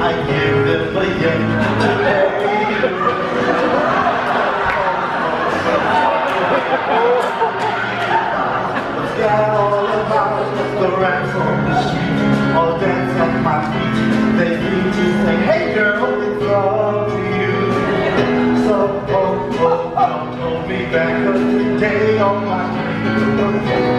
I give them a yank. Got all about the rats on the street, all dance at my feet. They need to say, hey girl, it's all to you. So, oh, oh, oh, hold me back a day on my feet.